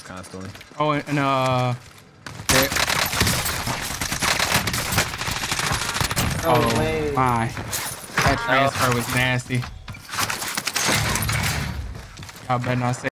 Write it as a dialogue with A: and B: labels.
A: things constantly.
B: Oh, and, and uh. that-
C: No
B: oh
C: way.
B: my. That transfer oh. was nasty. I better not say